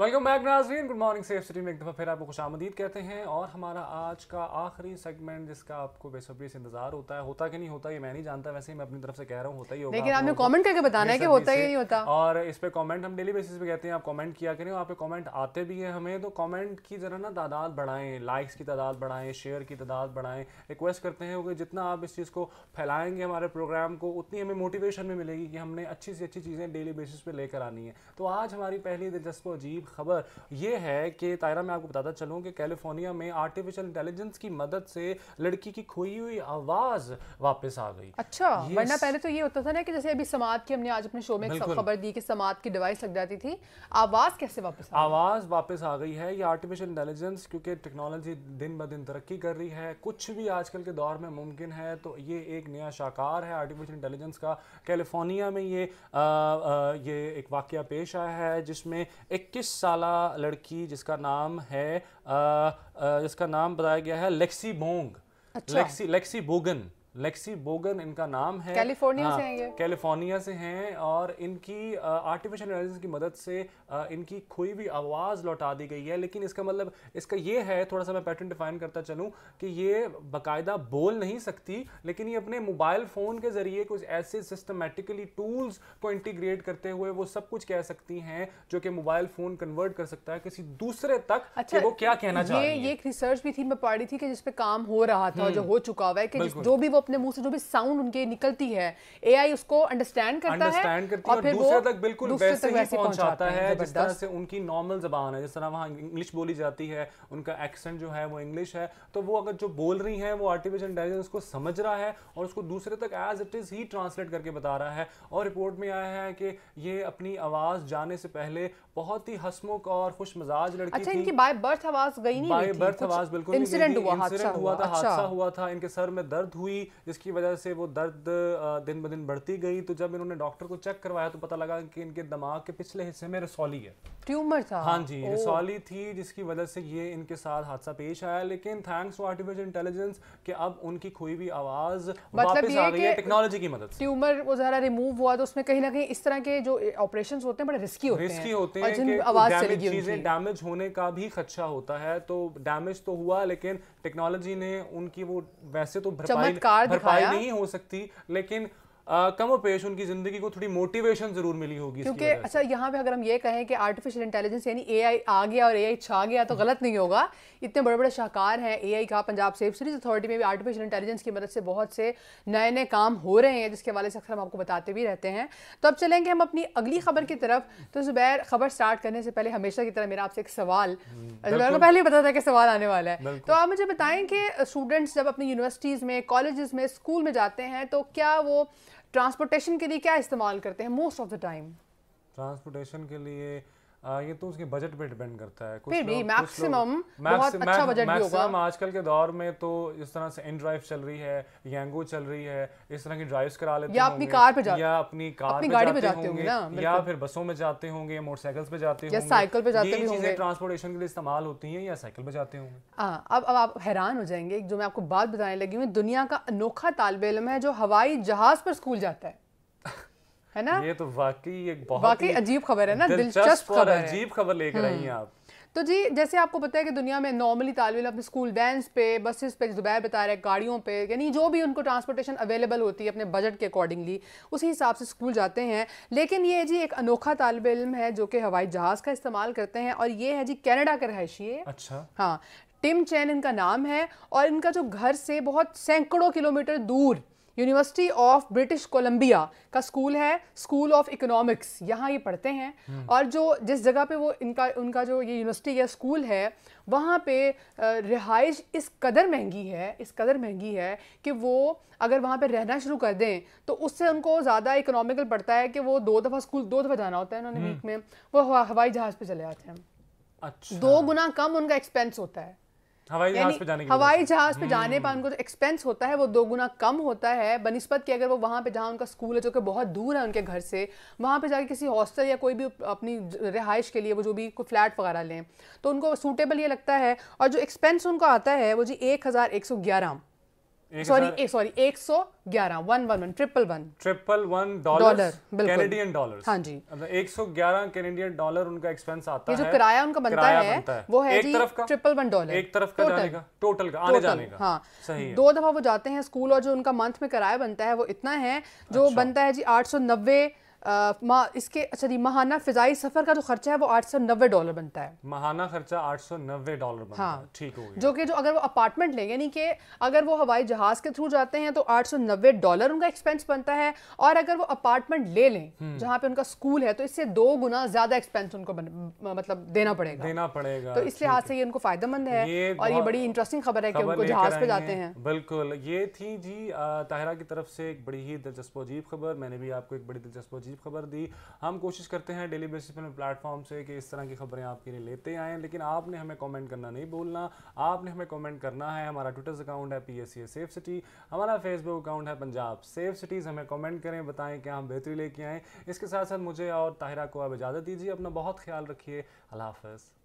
Welcome back नाजरीन good morning safe city में एक दफ़ा फिर आपको खुश आमदीद कहते हैं और हमारा आज का आखिरी सेगमेंट जिसका आपको बेसब्री से इंतज़ार होता है होता कि नहीं होता ये मैं नहीं जानता। वैसे ही मैं अपनी तरफ़ से कह रहा हूँ होता ही होगा लेकिन आप आपने कमेंट करके बताना है कि होता है नहीं होता। और इस पर कमेंट हम डेली बेसिस पे कहते हैं आप कमेंट किया करें वहाँ पे कमेंट आते भी हैं हमें तो कमेंट की ज़रा ना तादाद बढ़ाएँ लाइक्स की तादाद बढ़ाएँ शेयर की तादाद बढ़ाएँ। रिक्वेस्ट करते हैं कि जितना आप इस चीज़ को फैलाएँगे हमारे प्रोग्राम को उतनी हमें मोटिवेशन में मिलेगी कि हमने अच्छी से अच्छी चीज़ें डेली बेसिस पे लेकर आनी है। तो आज हमारी पहली दिलचस्प अजीब खबर ये है कि तायरा मैं आपको बताता चलूँ कि कैलिफ़ोर्निया में आर्टिफिशियल इंटेलिजेंस की मदद से लड़की की खोई हुई आवाज़ वापस आ गई। अच्छा. वरना पहले तो ये होता था ना कि जैसे अभी समाज की हमने आज अपने शो में खबर दी कि समाज की डिवाइस लग जाती थी आवाज़ कैसे वापस आवाज़ वापस आ गई है ये आर्टिफिशियल इंटेलिजेंस क्योंकि टेक्नोलॉजी दिन ब दिन तरक्की कर रही है कुछ भी आजकल के दौर में मुमकिन है तो ये एक नया शाकार है आर्टिफिशियल इंटेलिजेंस का। कैलिफ़ोर्निया में ये आ, आ, ये एक वाक़ पेश आया है जिसमें 21 साला लड़की जिसका नाम है आ, आ, जिसका नाम बताया गया है लेक्सी बोंग अच्छा। Lexi Lexi Bogan Lexi Bogan इनका नाम है। कैलिफ़ोर्निया हाँ, से हैं ये? कैलिफ़ोर्निया से हैं और इनकी आर्टिफिशियल इंटेलिजेंस की मदद से अ, इनकी खोई हुई आवाज़ लौटा दी गई है। लेकिन इसका मतलब इसका ये है थोड़ा सा मैं पैटर्न डिफाइन करता चलूँ कि ये बाकायदा बोल नहीं सकती लेकिन ये अपने मोबाइल फ़ोन के ज़रिए कुछ ऐसे सिस्टमेटिकली टूल्स को इंटीग्रेट करते हुए वो सब कुछ कह सकती हैं जो कि मोबाइल फ़ोन कन्वर्ट कर सकता है किसी दूसरे तक कि वो क्या कहना चाह ये एक रिसर्च भी थी मैं पढ़ थी कि जिस पे काम हो रहा था जो हो चुका हुआ है कि जो भी वो अपने मुँह से जो भी साउंड उनके निकलती है एआई उसको अंडरस्टैंड करता है और फिर वो दूसरे तक बिल्कुल वैसे ही पहुंचाता है जिस तरह से उनकी नॉर्मल जबान है जिस तरह वहाँ इंग्लिश बोली जाती है उनका एक्सेंट जो है वो इंग्लिश है तो वो अगर जो बोल रही हैं वो आर्टिफिशियल इंटेलिजेंस को समझ रहा है और उसको दूसरे तक एज इट इज़ ही ट्रांसलेट करके बता रहा है। और रिपोर्ट में आया है कि ये अपनी आवाज़ जाने से पहले बहुत ही हसमुख और खुश मिजाज लड़की अच्छा थी। इनकी बाय बर्थ आवाज़ गई नहीं बाय बर्थ आवाज़ बिल्कुल इंसिडेंट। हुआ इंसिडेंट हुआ था अच्छा। हादसा हुआ था इनके सर में दर्द हुई जिसकी वजह से वो दर्द दिन ब दिन बढ़ती गई। तो जब इन्होंने डॉक्टर को चेक करवाया तो पता लगा कि इनके दिमाग के पिछले हिस्से में रसौली है। ट्यूमर था? हाँ जी रसौली थी जिसकी वजह से ये इनके साथ हादसा पेश आया। लेकिन थैंक्स टू आर्टिफिशियल इंटेलिजेंस कि अब उनकी खोई हुई आवाज़ वापस आ गई है टेक्नोलॉजी की मदद से। ट्यूमर वो जरा रिमूव हुआ तो उसमें कहीं ना कहीं इस तरह के जो ऑपरेशंस होते हैं बड़े रिस्की होते हैं। रिस्की होते हैं चीज़ें डैमेज होने का भी खदशा होता है। तो डैमेज तो हुआ लेकिन टेक्नोलॉजी ने उनकी वो वैसे तो भरपाई भरपाई नहीं हो सकती लेकिन आ, कम पेश उनकी ज़िंदगी को थोड़ी मोटिवेशन ज़रूर मिली होगी क्योंकि अच्छा यहाँ पे अगर हम ये कहें कि आर्टिफिशियल इंटेलिजेंस यानी एआई आ गया और एआई छा गया तो गलत नहीं होगा। इतने बड़े बड़े शाहकार हैं एआई का पंजाब सेफ़ सीरीज़ अथॉरिटी में भी आर्टिफिशियल इंटेलिजेंस की मदद से बहुत से नए नए काम हो रहे हैं जिसके हवाले से अक्सर हम आपको बताते भी रहते हैं। तो अब चलेंगे हम अपनी अगली खबर की तरफ़। तो जुबैर खबर स्टार्ट करने से पहले हमेशा की तरह मेरा आपसे एक सवाल जुबैर को पहले ही पता था कि सवाल आने वाला है। तो आप मुझे बताएँ कि स्टूडेंट्स जब अपनी यूनिवर्सिटीज़ में कॉलेज में स्कूल में जाते हैं तो क्या वो ट्रांसपोर्टेशन के लिए क्या इस्तेमाल करते हैं most of the time transportation के लिए आ, ये तो उसके बजट पे डिपेंड करता है। कुछ फिर भी maxi- बहुत अच्छा बजट भी होगा। आजकल के दौर में तो इस तरह से इन ड्राइव चल रही है यंगो चल रही है इस तरह की ड्राइव्स करा लेते या अपनी कार पे जाते- या अपनी कार अपनी पे गाड़ी पे जाते होंगे या फिर बसों में जाते होंगे मोटरसाइकिल्स पे जाते होंगे। या साइकिल पे जाते ये होंगे। ट्रांसपोर्टेशन के लिए इस्तेमाल होती है या साइकिल पे जाते होंगे? अब अब आप हैरान हो जाएँगे जो मैं आपको बात बताने लगी हूँ दुनिया का अनोखा तालब इलम है जो हवाई जहाज़ पर स्कूल जाता है। है ना? ये तो वाकई एक बहुत वाकई अजीब खबर है ना दिलचस्प खबर अजीब खबर लेकर आई हैं आप। तो जी जैसे आपको पता है कि दुनिया में नॉर्मली तालब अपने स्कूल वैन्स पे बसेस पे जुबैर बता रहे हैं गाड़ियों पे यानी जो भी उनको ट्रांसपोर्टेशन अवेलेबल होती है अपने बजट के अकॉर्डिंगली उसी हिसाब से स्कूल जाते हैं। लेकिन ये जी एक अनोखा तालब इलम है जो कि हवाई जहाज़ का इस्तेमाल करते हैं और ये है जी कैनेडा का रहायशी है अच्छा। हाँ टिम चैन इनका नाम है और इनका जो घर से बहुत सैकड़ों किलोमीटर दूर यूनिवर्सिटी ऑफ़ ब्रिटिश कोलंबिया का स्कूल है स्कूल ऑफ़ इकोनॉमिक्स यहाँ ये पढ़ते हैं। और जो जिस जगह पे वो इनका उनका जो ये यूनिवर्सिटी या स्कूल है वहाँ पे रिहाइश इस कदर महँगी है इस कदर महँगी है कि वो अगर वहाँ पे रहना शुरू कर दें तो उससे उनको ज़्यादा इकोनॉमिकल पड़ता है कि वो दो दफ़ा स्कूल दो दफ़ा जाना होता है उन्होंने वीक में। वो हवाई जहाज़ पर चले जाते हैं। अच्छा। दो गुना कम उनका एक्सपेंस होता है। हवाई जहाज़ पे जाने के हवाई जहाज़ पे जाने पर उनको जो एक्सपेंस होता है वो दो गुना कम होता है। बनस्पत कि अगर वो वहाँ पे जहाँ उनका स्कूल है जो कि बहुत दूर है उनके घर से वहाँ पे जाके किसी हॉस्टल या कोई भी अपनी रिहाइश के लिए वो जो भी कोई फ्लैट वगैरह लें तो उनको सूटेबल ये लगता है। और जो एक्सपेंस उनको आता है वो जी एक हज़ार एक सौ ग्यारह। सॉरी एक सॉरी एक सौ ग्यारह one one one triple one. Triple one dollar, Canadian dollar हाँ जी। मतलब 111 कैनेडियन डॉलर उनका एक्सपेंस आता ये है। जो किराया उनका बनता किराया है बनता है। वो है एक तरफ़ का? ट्रिपल वन डॉलर एक तरफ़ का जाने का? टोटल का आने जाने का। हाँ। सही है। दो दफ़ा वो जाते हैं स्कूल और जो उनका मंथ में किराया बनता है वो इतना है जो अच्छा। बनता है जी आठ सौ नब्बे इसके अच्छा जी माहाना फिजाई सफ़र का जो खर्चा है वो आठ सौ नब्बे डॉलर बनता है। महाना खर्चा 890 डॉलर बनता हाँ। है। ठीक हो गया। जो कि जो अगर वो अपार्टमेंट लें यानी कि अगर वो हवाई जहाज़ के थ्रू जाते हैं तो 890 डॉलर उनका एक्सपेंस बनता है। और अगर वो अपार्टमेंट ले लें हम्म। जहाँ पे उनका स्कूल है तो इससे दो गुना ज़्यादा एक्सपेंस उनको बन, मतलब देना पड़ेगा। देना पड़ेगा तो इस लिहाज से ये उनको फ़ायदेमंद है। और ये बड़ी इंटरेस्टिंग खबर है कि उनको जहाज़ पे जाते हैं। बिल्कुल ये थी जी ताहिरा की तरफ़ से एक बड़ी ही दिलचस्प अजीब खबर। मैंने भी आपको एक बड़ी दिलचस्प अजीब खबर दी। हम कोशिश करते हैं डेली बेसिस पर प्लेटफॉर्म से कि इस तरह की खबरें आपके लिए लेते आए, लेकिन आपने हमें कमेंट करना नहीं भूलना। आपने हमें कमेंट करना है, हमारा ट्विटर अकाउंट है पी सेफ़ सिटी हमारा फेसबुक अकाउंट है पंजाब सेफ़ सिटीज़ हमें कॉमेंट करें, बताएँ क्या हम बेहतरी लेके आएँ। इसके साथ साथ मुझे और ताहिरा को अब इजाज़त दीजिए, अपना बहुत ख्याल रखिए। अल्लाह हाफ़िज़।